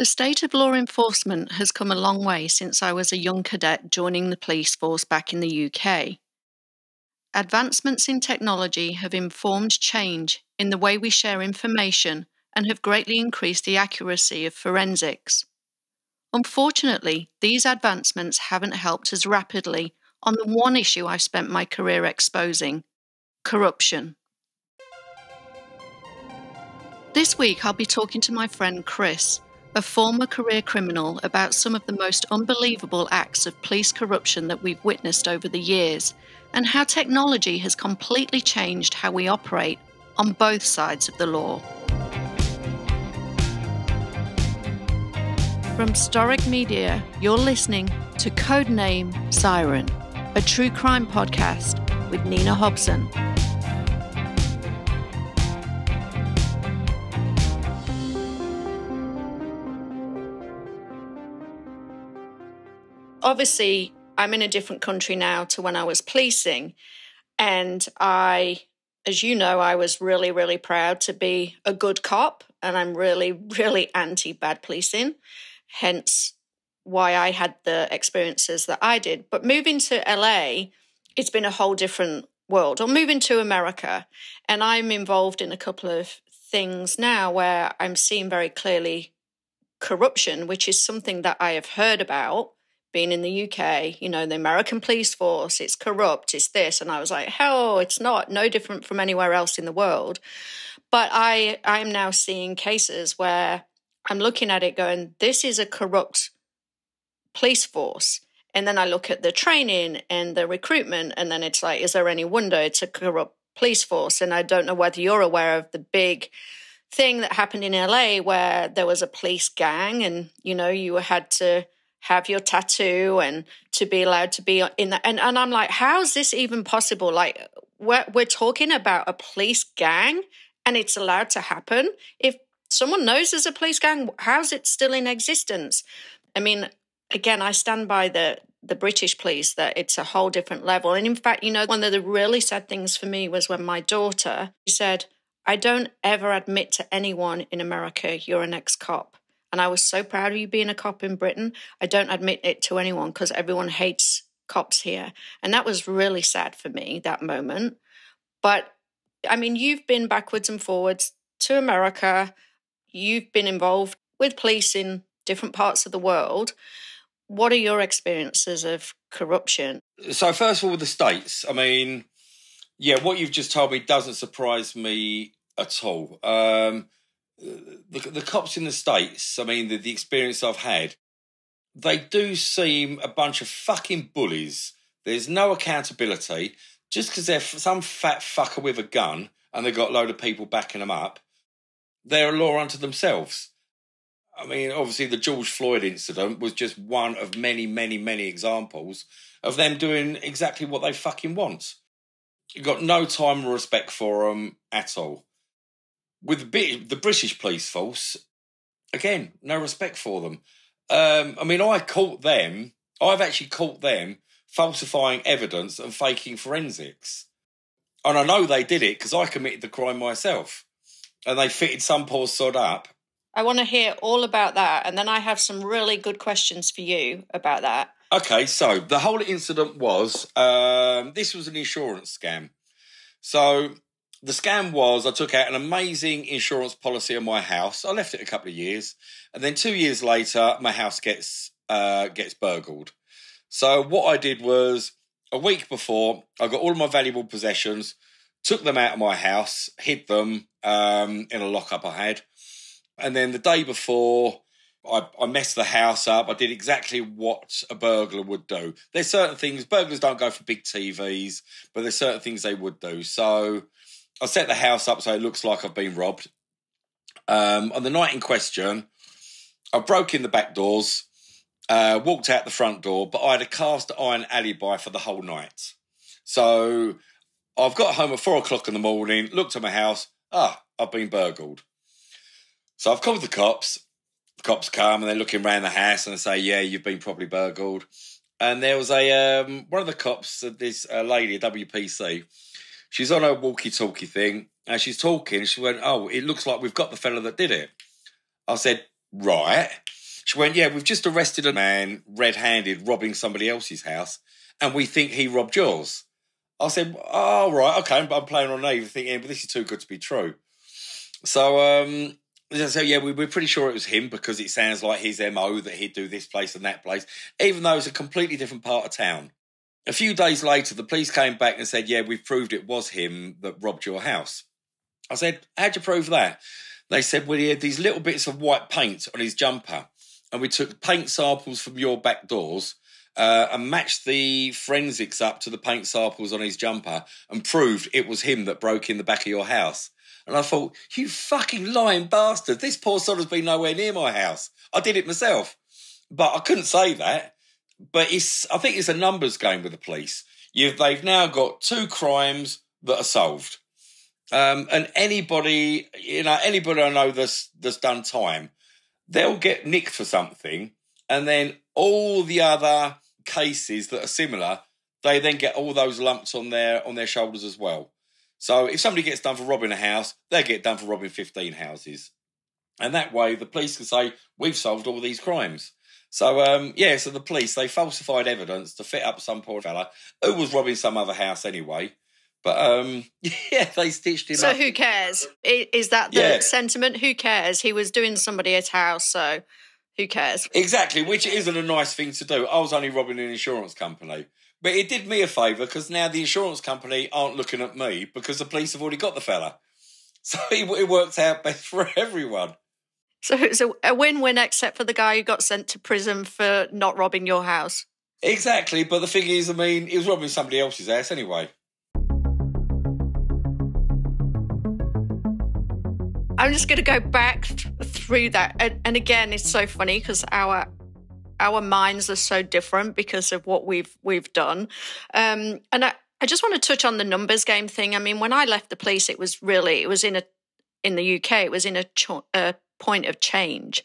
The state of law enforcement has come a long way since I was a young cadet joining the police force back in the UK. Advancements in technology have informed change in the way we share information and have greatly increased the accuracy of forensics. Unfortunately, these advancements haven't helped as rapidly on the one issue I've spent my career exposing corruption. This week, I'll be talking to my friend Chris, a former career criminal, about some of the most unbelievable acts of police corruption that we've witnessed over the years and how technology has completely changed how we operate on both sides of the law. From Storic Media, you're listening to Codename Siren, a true crime podcast with Nina Hobson. Obviously, I'm in a different country now to when I was policing. And I, as you know, I was really, really proud to be a good cop. And I'm really, really anti bad policing hence why I had the experiences that I did. But moving to LA, it's been a whole different world. Or moving to America, and I'm involved in a couple of things now where I'm seeing very clearly corruption, which is something that I have heard about being in the UK, you know, the American police force, it's corrupt, it's this. And I was like, hell, it's not, no different from anywhere else in the world. But I I'm now seeing cases where I'm looking at it going, this is a corrupt police force. And then I look at the training and the recruitment, and then it's like, is there any wonder it's a corrupt police force? And I don't know whether you're aware of the big thing that happened in LA where there was a police gang, and you know, you had to have your tattoo and to be allowed to be in that. And, and I'm like, how's this even possible? Like, we're, we're talking about a police gang and it's allowed to happen. If someone knows there's a police gang. How's it still in existence? I mean, again, I stand by the the British police that it's a whole different level. And in fact, you know, one of the really sad things for me was when my daughter said, "I don't ever admit to anyone in America you're an ex-cop." And I was so proud of you being a cop in Britain. I don't admit it to anyone because everyone hates cops here. And that was really sad for me, that moment. But I mean, you've been backwards and forwards to America you've been involved with police in different parts of the world. What are your experiences of corruption? So, first of all, with the states, I mean, yeah, what you've just told me doesn't surprise me at all. Um, the, the cops in the states, I mean, the, the experience I've had, they do seem a bunch of fucking bullies. There's no accountability. Just because they're some fat fucker with a gun and they've got a load of people backing them up, they're a law unto themselves. I mean, obviously, the George Floyd incident was just one of many, many, many examples of them doing exactly what they fucking want. You've got no time or respect for them at all. With the, British police force, again, no respect for them. Um, I mean, I caught them, I've actually caught them falsifying evidence and faking forensics. And I know they did it because I committed the crime myself and they fitted some poor sod up. I want to hear all about that, and then I have some really good questions for you about that. Okay, so the whole incident was um, this was an insurance scam. So the scam was I took out an amazing insurance policy on my house. I left it a couple of years, and then two years later, my house gets uh, gets burgled. So what I did was a week before, I got all my valuable possessions, took them out of my house, hid them um, in a lockup I had. And then the day before, I, I, messed the house up. I did exactly what a burglar would do. There's certain things, burglars don't go for big TVs, but there's certain things they would do. So I set the house up so it looks like I've been robbed. Um, on the night in question, I broke in the back doors, uh, walked out the front door, but I had a cast iron alibi for the whole night. So I've got home at four o'clock in the morning, looked at my house, ah, I've been burgled. So I've called the cops. The cops come and they're looking around the house and they say, yeah, you've been properly burgled. And there was a um, one of the cops, this uh, lady, WPC. She's on her walkie-talkie thing, and she's talking. She went, "Oh, it looks like we've got the fella that did it." I said, right. She went, yeah, we've just arrested a man red handed robbing somebody else's house and we think he robbed yours. I said, oh, right, okay, I'm playing on naive thinking, but this is too good to be true. So, um, so yeah, we, we're pretty sure it was him because it sounds like his MO that he'd do this place and that place, even though it's a completely different part of town. A few days later, the police came back and said, yeah, we've proved it was him that robbed your house. I said, how'd you prove that? They said, well, he had these little bits of white paint on his jumper, and we took paint samples from your back doors uh, and matched the forensics up to the paint samples on his jumper and proved it was him that broke in the back of your house. And I thought, you fucking lying bastard, this poor son has been nowhere near my house. I did it myself. But I couldn't say that. But it's I think it's a numbers game with the police. You've, they've now got two crimes that are solved. Um, and anybody, you know, anybody I know that's that's done time, they'll get nicked for something, and then all the other cases that are similar, they then get all those lumps on their on their shoulders as well. So if somebody gets done for robbing a house, they get done for robbing 15 houses. And that way the police can say, we've solved all these crimes. So um, yeah, so the police they falsified evidence to fit up some poor fella who was robbing some other house anyway. But um, yeah, they stitched him so up. So who cares? Is that the Yeah. sentiment? Who cares? He was doing somebody at house, so who cares? Exactly, which isn't a nice thing to do. I was only robbing an insurance company. But it did me a favour because now the insurance company aren't looking at me because the police have already got the fella. So it, it worked out best for everyone. So it's a, a win-win, except for the guy who got sent to prison for not robbing your house. Exactly, but the thing is, I mean, he was robbing somebody else's house anyway. I'm just going to go back th- through that, and, and again, it's so funny because our our minds are so different because of what we've we've done, um, and I, I just want to touch on the numbers game thing. I mean, when I left the police, it was really it was in a in the UK, it was in a, cho- a point of change,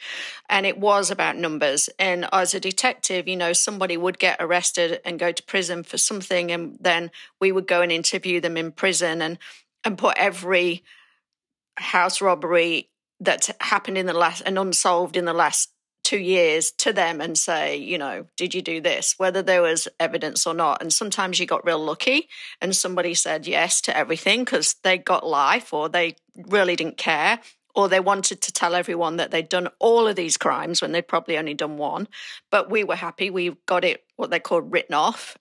and it was about numbers. And as a detective, you know, somebody would get arrested and go to prison for something, and then we would go and interview them in prison and and put every house robbery that happened in the last and unsolved in the last two years to them and say, you know, did you do this? Whether there was evidence or not. And sometimes you got real lucky and somebody said yes to everything because they got life or they really didn't care. Or they wanted to tell everyone that they'd done all of these crimes when they'd probably only done one. But we were happy. We got it, what they called written off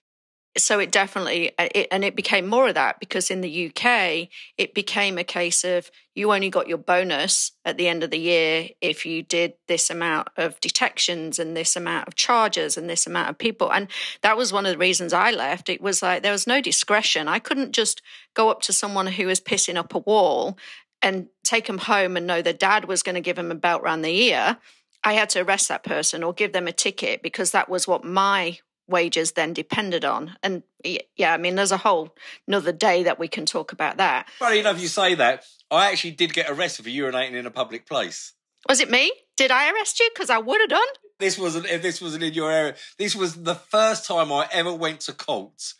so it definitely uh, it, and it became more of that because in the UK it became a case of you only got your bonus at the end of the year if you did this amount of detections and this amount of charges and this amount of people and that was one of the reasons I left it was like there was no discretion I couldn't just go up to someone who was pissing up a wall and take them home and know their dad was going to give them a belt round the ear I had to arrest that person or give them a ticket because that was what my wages then depended on. And yeah, I mean, there's a whole another day that we can talk about that. Funny enough, you say that. I actually did get arrested for urinating in a public place. Was it me? Did I arrest you? Because I would have done. This wasn't. If this wasn't in your area, this was the first time I ever went to Colts.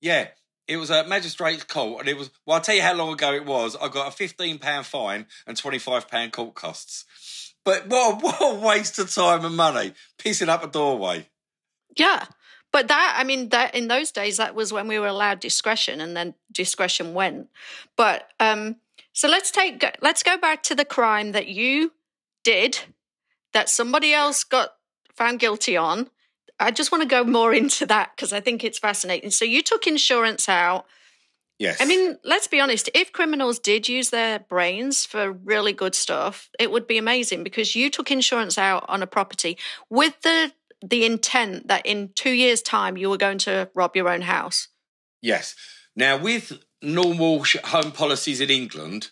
Yeah, it was a magistrate's court, and it was. Well, I'll tell you how long ago it was. I got a fifteen pound fine and twenty five pound court costs. But what a, what a waste of time and money pissing up a doorway. Yeah. But that, I mean, that in those days, that was when we were allowed discretion, and then discretion went. But um, so let's take, let's go back to the crime that you did, that somebody else got found guilty on. I just want to go more into that because I think it's fascinating. So you took insurance out. Yes. I mean, let's be honest. If criminals did use their brains for really good stuff, it would be amazing because you took insurance out on a property with the the intent that in two years' time you were going to rob your own house. Yes. Now, with normal home policies in England,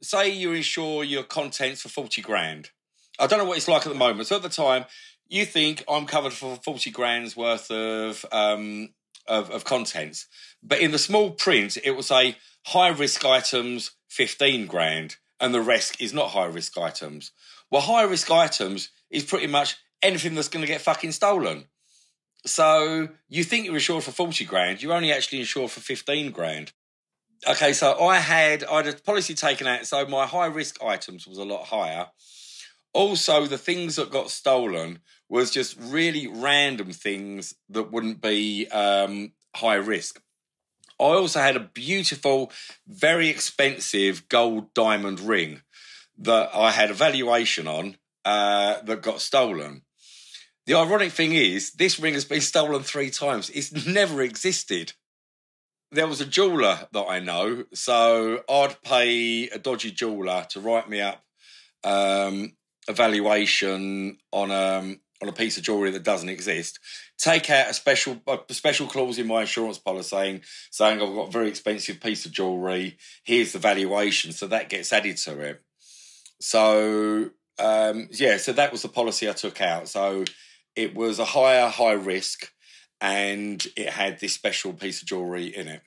say you insure your contents for 40 grand. I don't know what it's like at the moment. So at the time, you think I'm covered for 40 grand's worth of, um, of, of contents. But in the small print, it will say high risk items, 15 grand, and the rest is not high risk items. Well, high risk items is pretty much anything that's going to get fucking stolen. So you think you're insured for 40 grand, you're only actually insured for 15 grand. Okay, so I had I had a policy taken out, so my high risk items was a lot higher. Also, the things that got stolen was just really random things that wouldn't be um, high risk. I also had a beautiful, very expensive gold diamond ring that I had a valuation on uh, that got stolen. The ironic thing is, this ring has been stolen three times. It's never existed. There was a jeweler that I know, so I'd pay a dodgy jeweler to write me up um, a valuation on um, on a piece of jewelry that doesn't exist. Take out a special a special clause in my insurance policy saying saying I've got a very expensive piece of jewelry. Here's the valuation, so that gets added to it. So um, yeah, so that was the policy I took out. So it was a higher high risk, and it had this special piece of jewelry in it.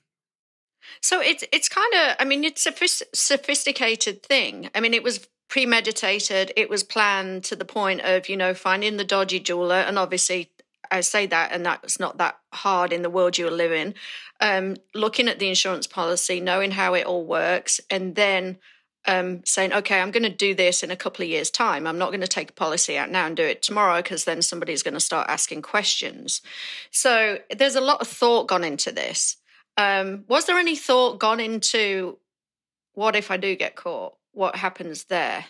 So it's it's kind of I mean it's a sophisticated thing. I mean it was premeditated. It was planned to the point of you know finding the dodgy jeweler, and obviously I say that, and that's not that hard in the world you live in. Um, looking at the insurance policy, knowing how it all works, and then um, saying, okay, I'm going to do this in a couple of years' time. I'm not going to take a policy out now and do it tomorrow because then somebody's going to start asking questions. So there's a lot of thought gone into this. Um, was there any thought gone into what if I do get caught? What happens there?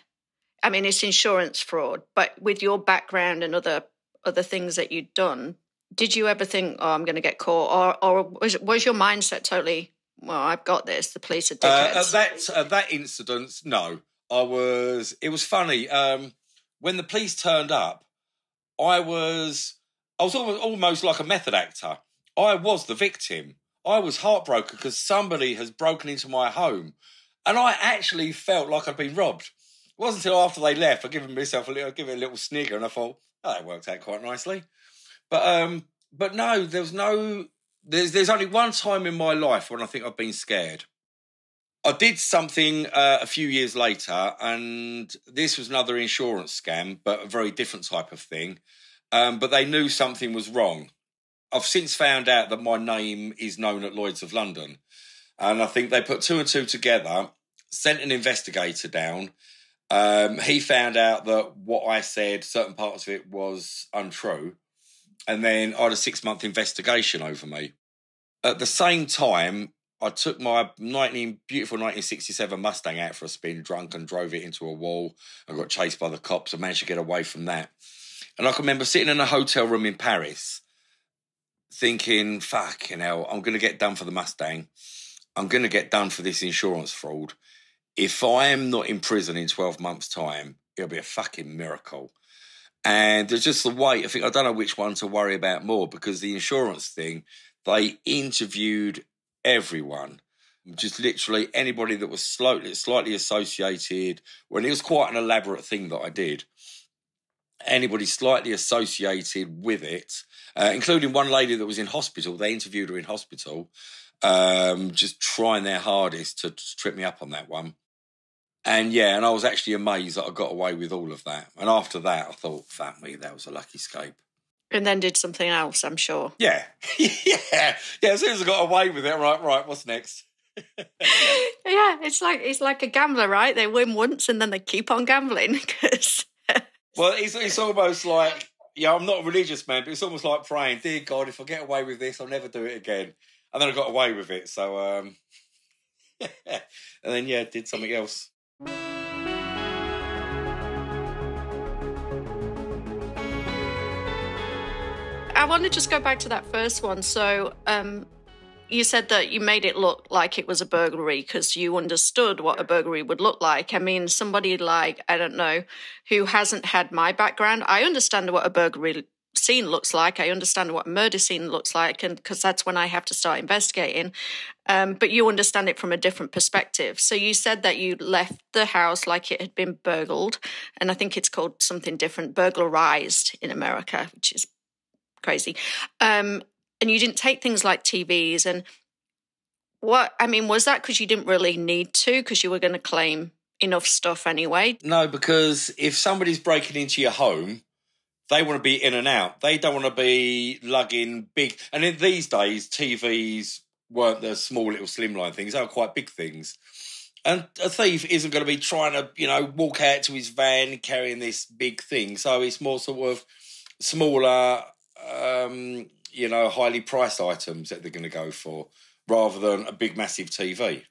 I mean, it's insurance fraud, but with your background and other other things that you'd done, did you ever think, "Oh, I'm going to get caught," or or was was your mindset totally well, I've got this. The police are dickheads. Uh, at that at that incident, no, I was. It was funny um, when the police turned up. I was. I was almost, almost like a method actor. I was the victim. I was heartbroken because somebody has broken into my home, and I actually felt like I'd been robbed. It wasn't until after they left I given myself a little, give it a little snigger, and I thought, oh, that worked out quite nicely. But um, but no, there was no there's there's only one time in my life when I think I've been scared. I did something uh, a few years later, and this was another insurance scam, but a very different type of thing. Um, but they knew something was wrong. I've since found out that my name is known at Lloyd's of London, and I think they put two and two together, sent an investigator down. Um, he found out that what I said, certain parts of it, was untrue and then I had a six month investigation over me. At the same time, I took my 19, beautiful 1967 Mustang out for a spin, drunk, and drove it into a wall. I got chased by the cops. I managed to get away from that. And I can remember sitting in a hotel room in Paris thinking, fucking hell, I'm going to get done for the Mustang. I'm going to get done for this insurance fraud. If I am not in prison in 12 months' time, it'll be a fucking miracle. And there's just the way I think I don't know which one to worry about more because the insurance thing, they interviewed everyone, just literally anybody that was slightly slightly associated. When it was quite an elaborate thing that I did, anybody slightly associated with it, uh, including one lady that was in hospital. They interviewed her in hospital, um, just trying their hardest to, to trip me up on that one. And yeah, and I was actually amazed that I got away with all of that. And after that, I thought, "Fat me, that was a lucky escape." And then did something else, I'm sure. Yeah, yeah, yeah. As soon as I got away with it, right, right. What's next? yeah, it's like it's like a gambler, right? They win once and then they keep on gambling because. well, it's it's almost like yeah, I'm not a religious man, but it's almost like praying, "Dear God, if I get away with this, I'll never do it again." And then I got away with it, so um, and then yeah, did something else. I want to just go back to that first one. So, um, you said that you made it look like it was a burglary because you understood what a burglary would look like. I mean, somebody like, I don't know, who hasn't had my background, I understand what a burglary scene looks like. I understand what a murder scene looks like, and because that's when I have to start investigating. Um, but you understand it from a different perspective. So you said that you left the house like it had been burgled, and I think it's called something different, burglarized in America, which is crazy. Um, and you didn't take things like TVs and what I mean was that because you didn't really need to because you were going to claim enough stuff anyway. No, because if somebody's breaking into your home they want to be in and out. They don't want to be lugging big. And in these days, TVs weren't the small little slimline things; they were quite big things. And a thief isn't going to be trying to, you know, walk out to his van carrying this big thing. So it's more sort of smaller, um, you know, highly priced items that they're going to go for rather than a big, massive TV.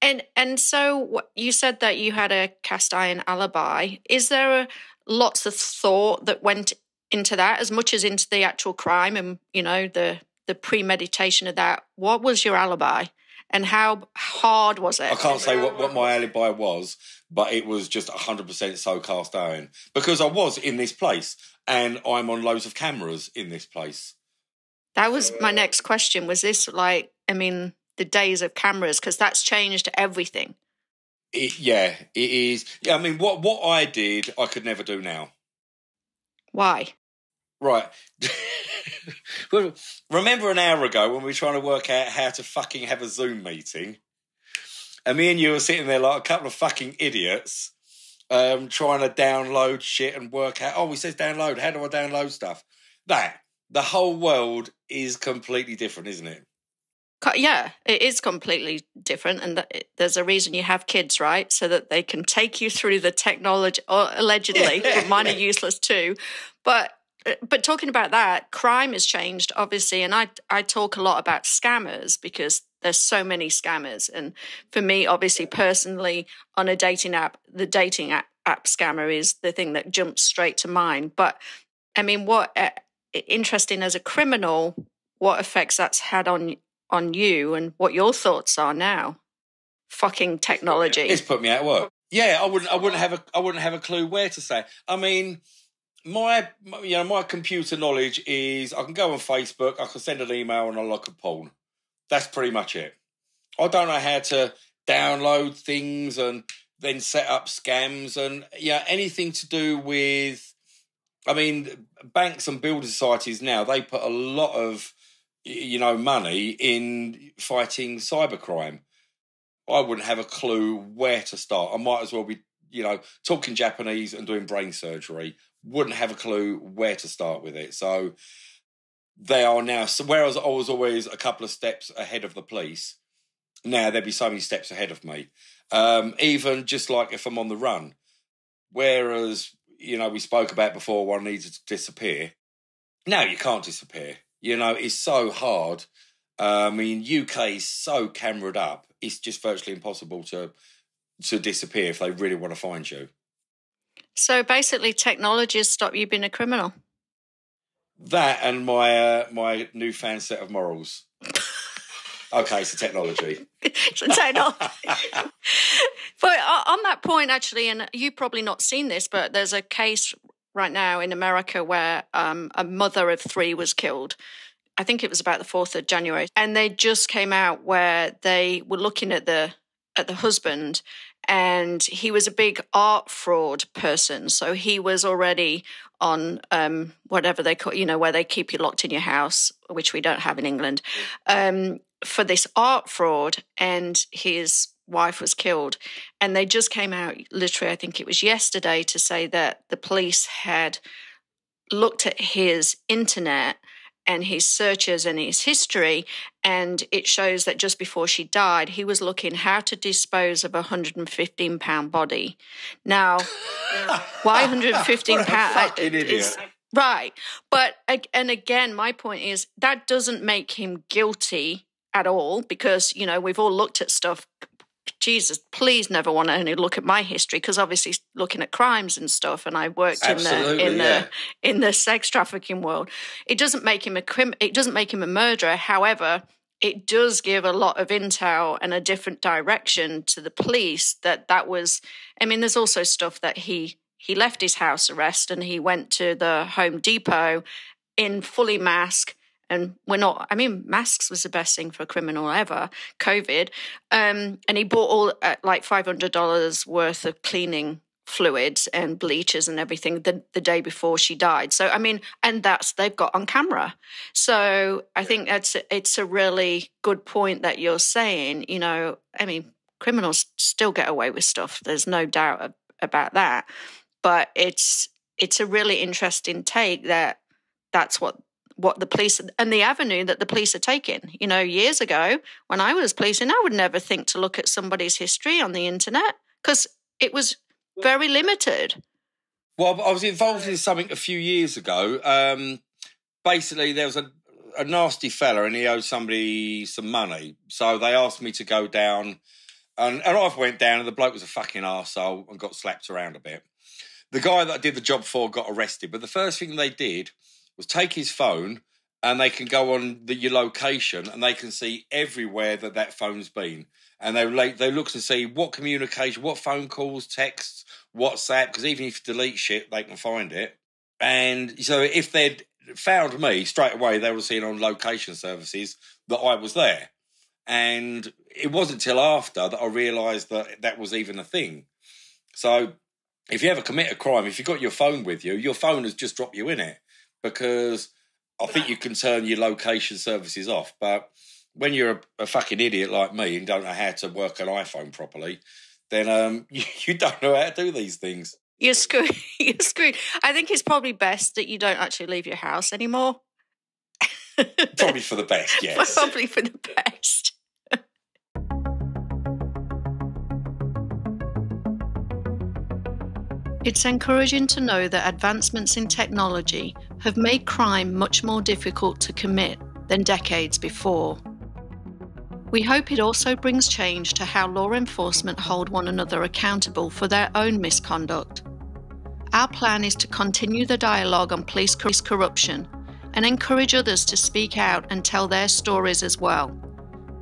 And and so you said that you had a cast iron alibi. Is there a, lots of thought that went into that as much as into the actual crime and you know the the premeditation of that? What was your alibi? And how hard was it? I can't say what, what my alibi was, but it was just 100% so cast iron because I was in this place and I'm on loads of cameras in this place. That was my next question. Was this like, I mean, the days of cameras because that's changed everything. It, yeah, it is. Yeah, I mean, what what I did, I could never do now. Why? Right. Remember an hour ago when we were trying to work out how to fucking have a Zoom meeting, and me and you were sitting there like a couple of fucking idiots, um, trying to download shit and work out. Oh, he says download. How do I download stuff? That the whole world is completely different, isn't it? Yeah, it is completely different, and there's a reason you have kids, right? So that they can take you through the technology. Or allegedly, but mine are useless too. But uh, but talking about that, crime has changed, obviously, and I I talk a lot about scammers because there's so many scammers, and for me, obviously, personally, on a dating app, the dating app, app scammer is the thing that jumps straight to mind. But I mean, what uh, interesting as a criminal, what effects that's had on on you and what your thoughts are now. Fucking technology. It's put me out of work. Yeah, I wouldn't. I wouldn't have a. I wouldn't have a clue where to say. I mean, my you know my computer knowledge is I can go on Facebook, I can send an email, and I look at porn. That's pretty much it. I don't know how to download things and then set up scams and yeah anything to do with. I mean, banks and building societies now they put a lot of you know, money in fighting cybercrime. I wouldn't have a clue where to start. I might as well be, you know, talking Japanese and doing brain surgery. Wouldn't have a clue where to start with it. So they are now. So whereas I was always a couple of steps ahead of the police, now there'd be so many steps ahead of me. Um, even just like if I'm on the run. Whereas you know we spoke about before, one needed to disappear. Now you can't disappear. You know, it's so hard. Uh, I mean, UK is so cameraed up; it's just virtually impossible to to disappear if they really want to find you. So basically, technology has stopped you being a criminal. That and my uh, my newfound set of morals. okay, so technology. so technology. but on that point, actually, and you've probably not seen this, but there's a case right now in America where um, a mother of three was killed. I think it was about the 4th of January. And they just came out where they were looking at the at the husband and he was a big art fraud person. So he was already on um, whatever they call, you know, where they keep you locked in your house, which we don't have in England, um, for this art fraud. And his wife was killed. And they just came out, literally, I think it was yesterday, to say that the police had looked at his internet and his searches and his history and it shows that just before she died he was looking how to dispose of a 115 pound body. Now why 115 pound? Is, right. But and again my point is that doesn't make him guilty at all because you know we've all looked at stuff Jesus, please never want to only look at my history because obviously looking at crimes and stuff, and I worked Absolutely, in the in yeah. the in the sex trafficking world. It doesn't make him a crim. It doesn't make him a murderer. However, it does give a lot of intel and a different direction to the police. That that was. I mean, there's also stuff that he he left his house arrest and he went to the Home Depot in fully mask and we're not i mean masks was the best thing for a criminal ever covid um, and he bought all uh, like $500 worth of cleaning fluids and bleachers and everything the, the day before she died. So i mean and that's they've got on camera. So i think that's it's a really good point that you're saying you know i mean criminals still get away with stuff. There's no doubt about that. But it's it's a really interesting take that that's what what the police and the avenue that the police are taking. You know, years ago when I was policing, I would never think to look at somebody's history on the internet because it was very limited. Well, I was involved in something a few years ago. Um, basically, there was a, a nasty fella and he owed somebody some money. So they asked me to go down. And, and I went down and the bloke was a fucking arsehole and got slapped around a bit. The guy that I did the job for got arrested. But the first thing they did take his phone and they can go on the, your location and they can see everywhere that that phone's been. And they they look to see what communication, what phone calls, texts, WhatsApp, because even if you delete shit, they can find it. And so if they'd found me straight away, they were seeing on location services that I was there. And it wasn't until after that I realised that that was even a thing. So if you ever commit a crime, if you've got your phone with you, your phone has just dropped you in it because I think you can turn your location services off. But when you're a, a fucking idiot like me and don't know how to work an iPhone properly, then um, you, you don't know how to do these things. You're screwed. You're screwed. I think it's probably best that you don't actually leave your house anymore. probably for the best, yes. Probably for the best. It's encouraging to know that advancements in technology have made crime much more difficult to commit than decades before. We hope it also brings change to how law enforcement hold one another accountable for their own misconduct. Our plan is to continue the dialogue on police corruption and encourage others to speak out and tell their stories as well.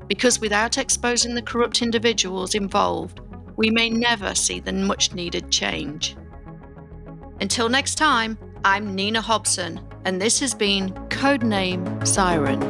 Because without exposing the corrupt individuals involved, we may never see the much needed change. Until next time, I'm Nina Hobson, and this has been Codename Siren.